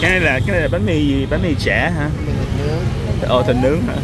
cái này là cái này là bánh mì gì? Bánh mì chả hả? Mình nướng. Ồ thịt nướng hả?